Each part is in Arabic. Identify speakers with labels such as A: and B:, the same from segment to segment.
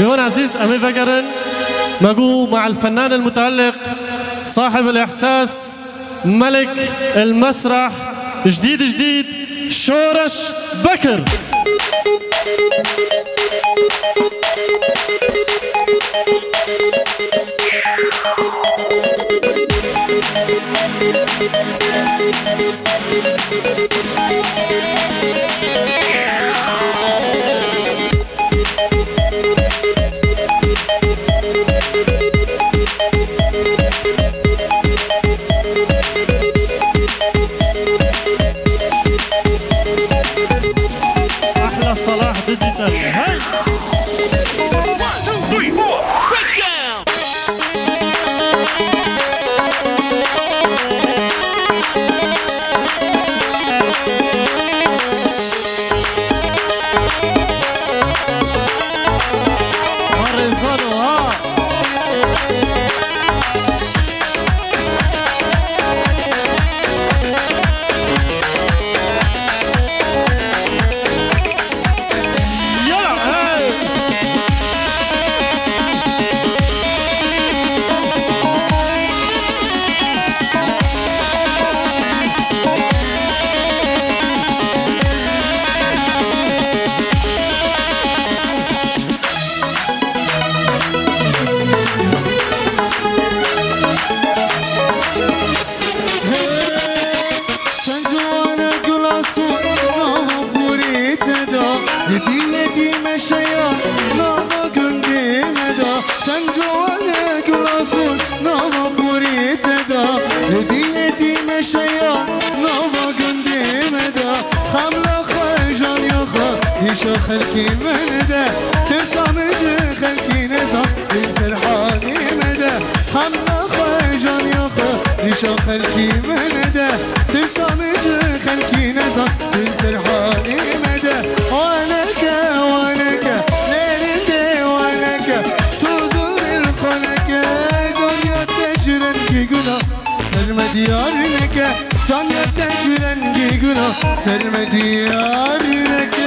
A: يهون عزيز أمي فقرن مقو مع الفنان المتألق صاحب الإحساس ملك المسرح جديد جديد شورش بكر.
B: diyar Mekke Can yerden şu rengi günah. Serme diyar Mekke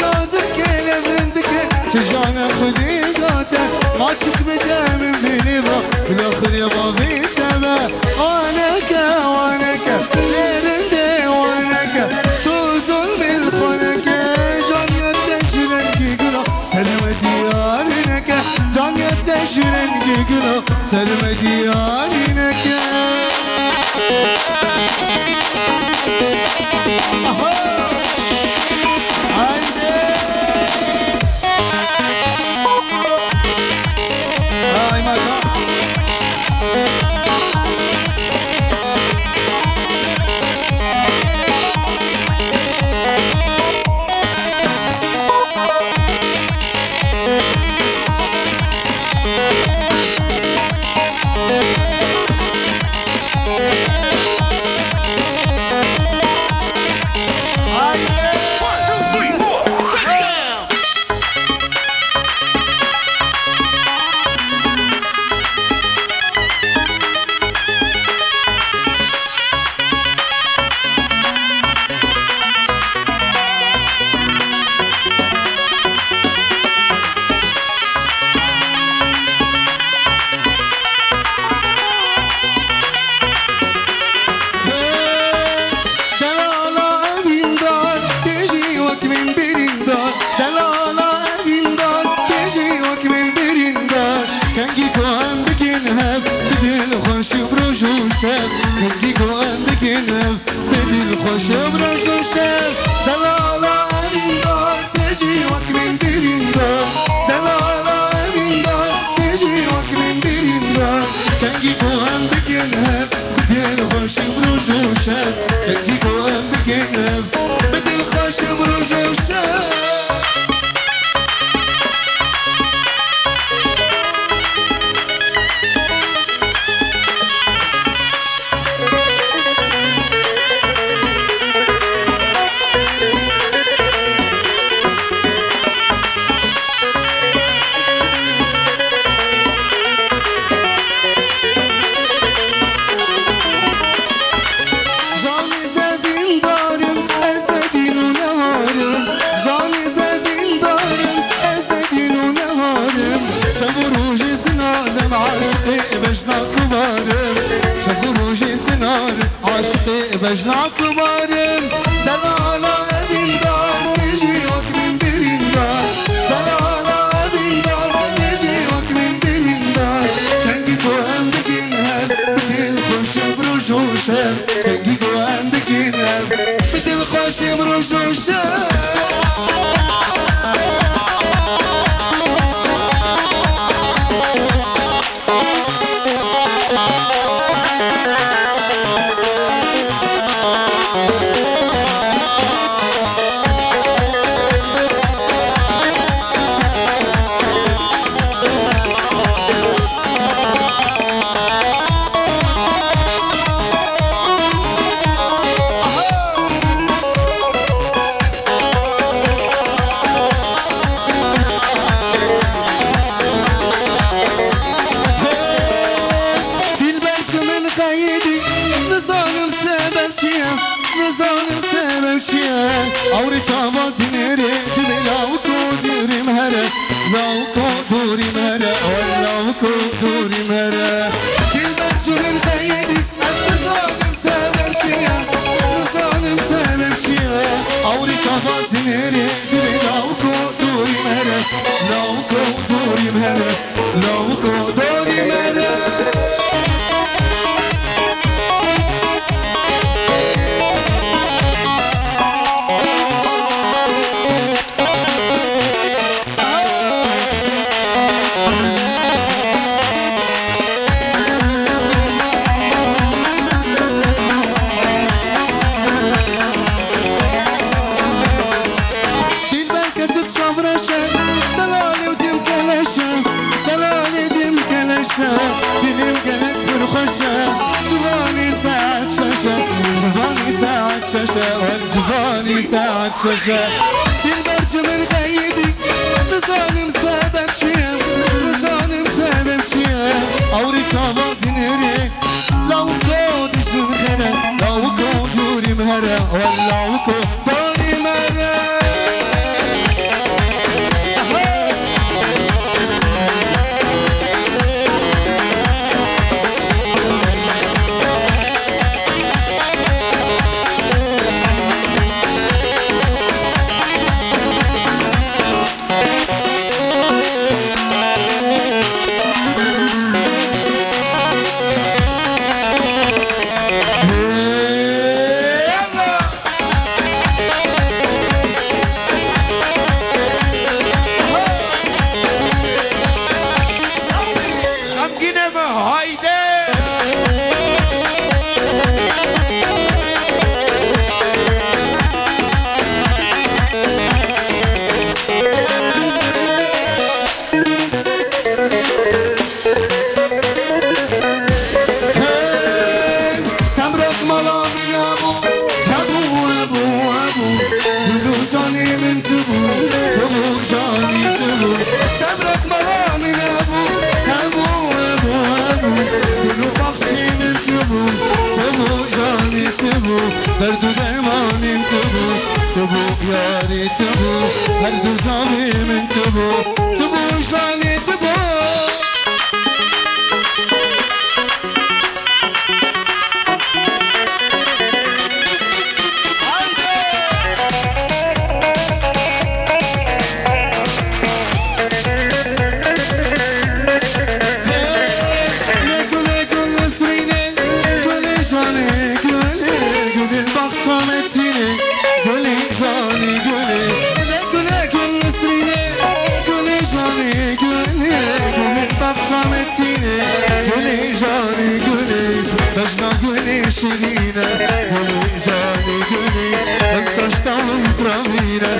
B: نازک لبرندکه چه جان خودی داده. ما چک بدم دلی با hayat söze. Dilbercimin gaydi Rızanım sebepçiyem Rızanım sebepçiyem Avri çava diniri Lavuk o düştüm hele Lavuk o durim hele Lavuk o شيرينة قولي جاني قولي انت اشتغل فرامينة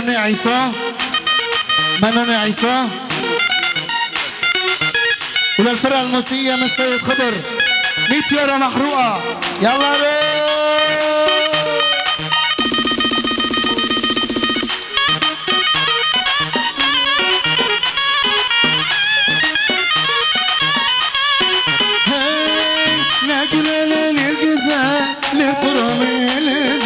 B: منوني عيسى منوني عيسى وللفرقة الموسيقية من سيد خضر 100 يورو محروقة يلا روح شكرا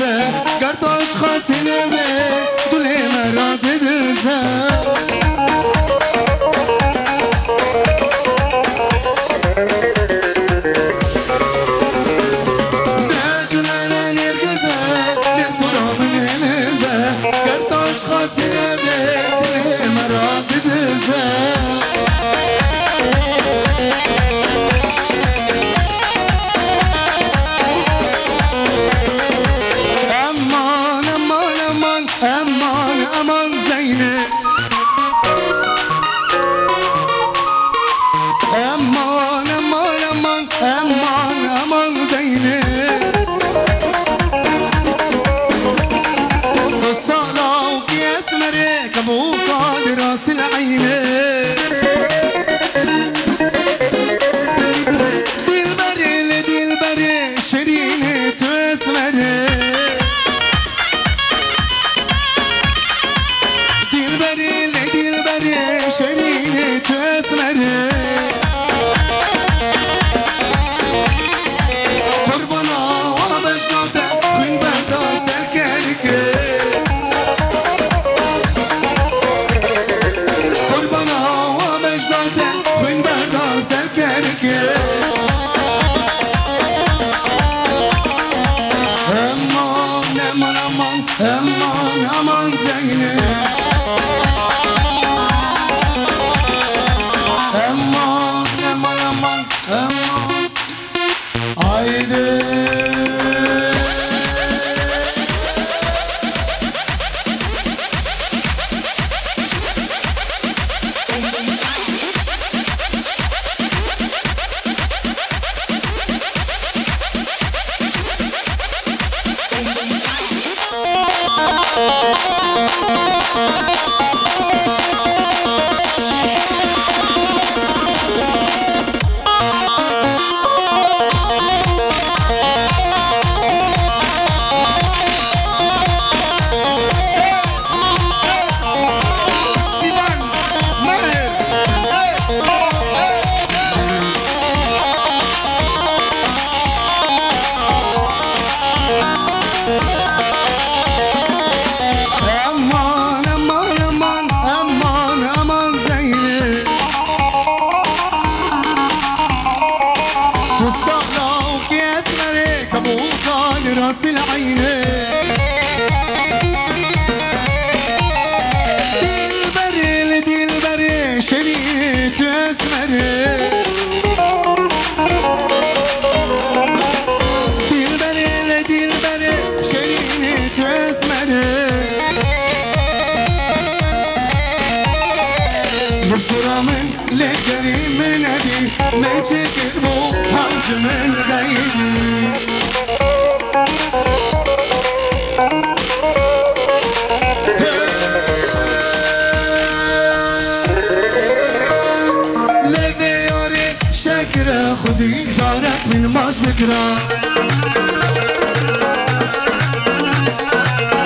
B: خودی جارک من ماش بگرا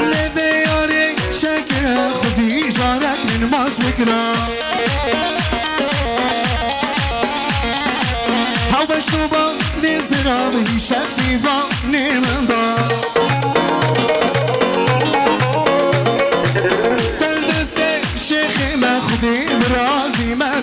B: لبه یاری شکر خودی جارک من ماش بگرا هاو بشتو با لیزرا و هیشت دیوا نیمن با سر دست شیخ من خودی برازی من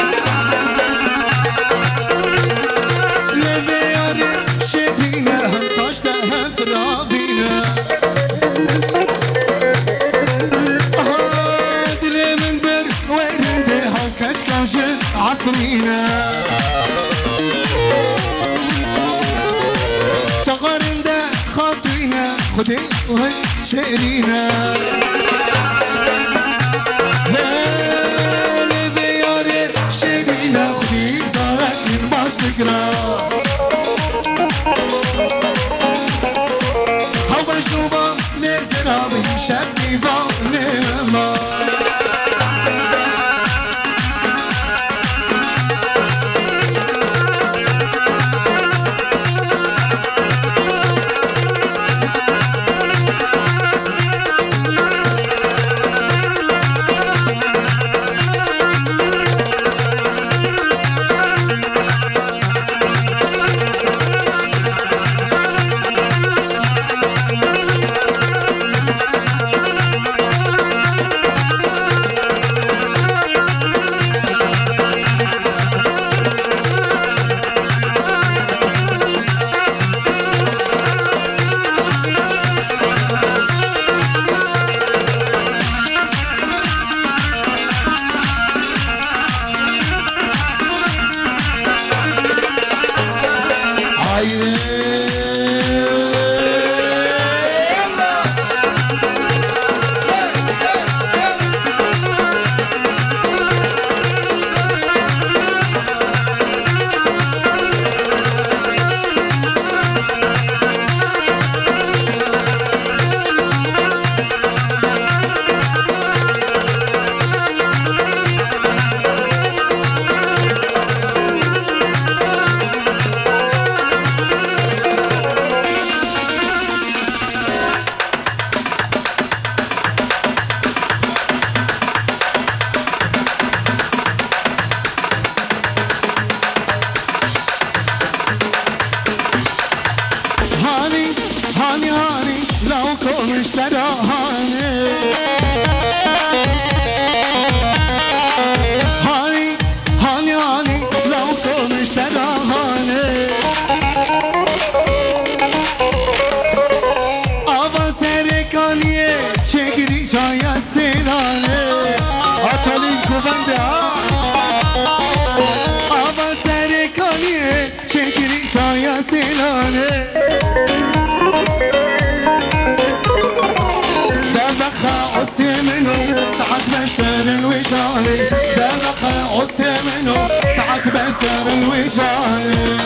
B: عصرنا شغرن ده خاطينا خدي وهي شعرنا هل بيار شعرنا خدي زارك من باشتقرا ثمنه سعة بسر الوجاية.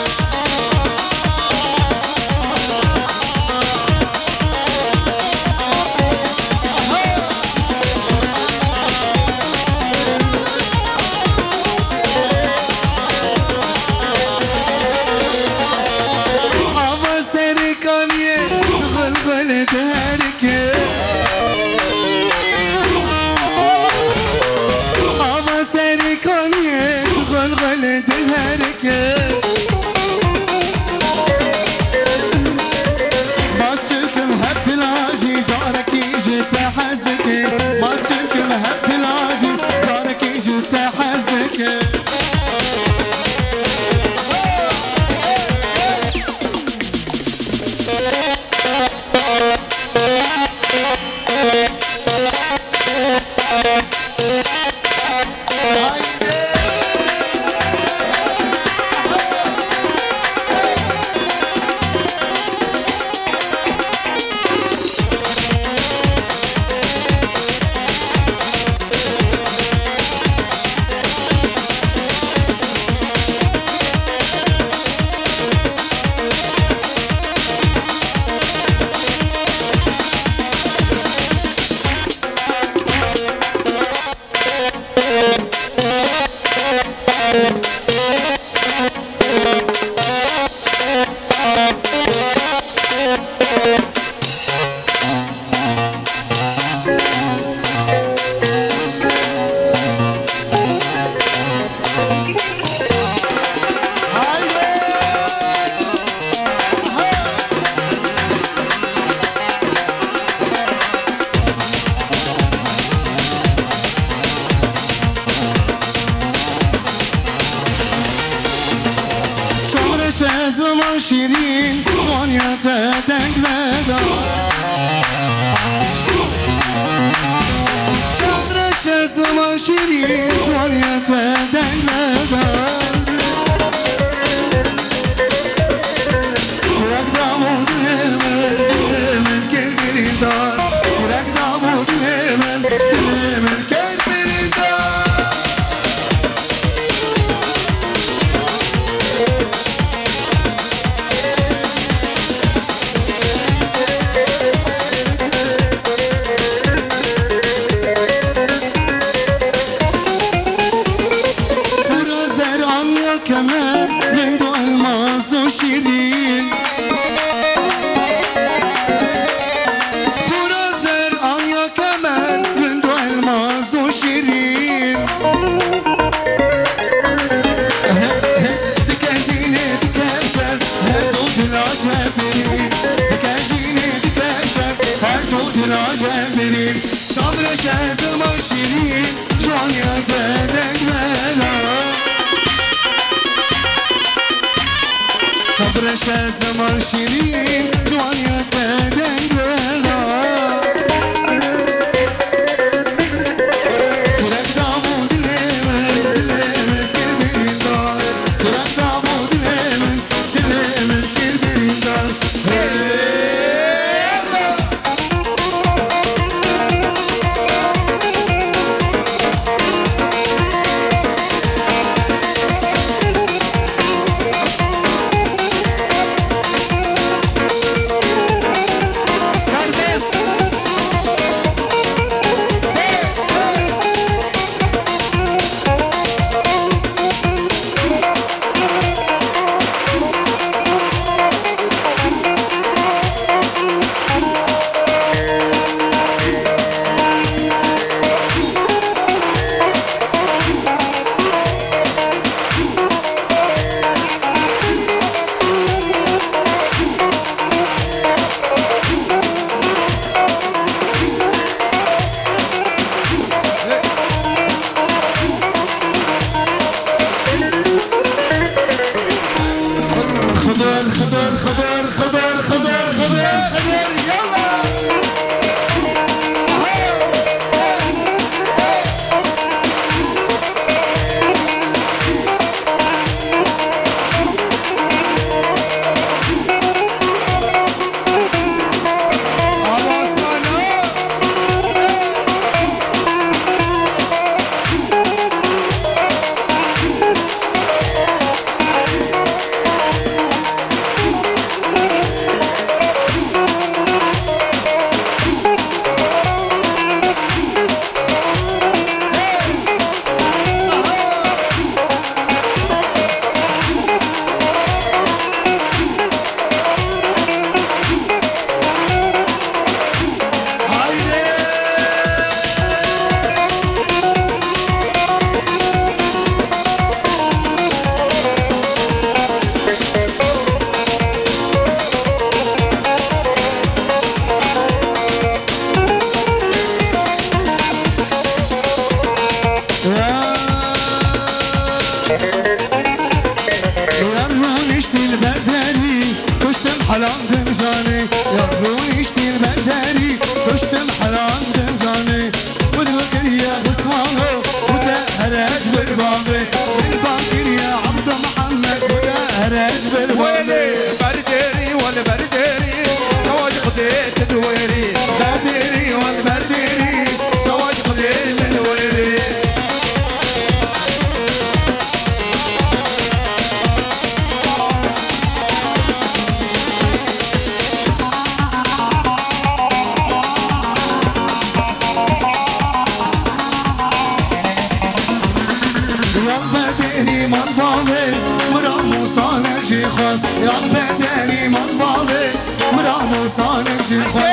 B: Dancing for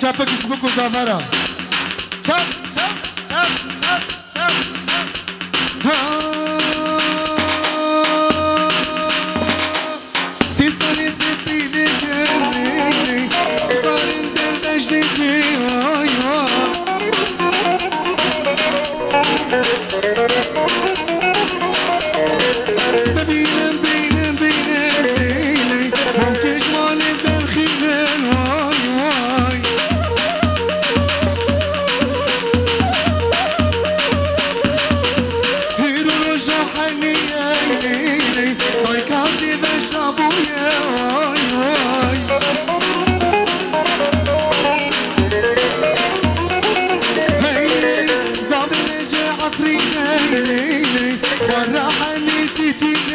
B: چپکش بکن زمرم خليني وراح نسيتك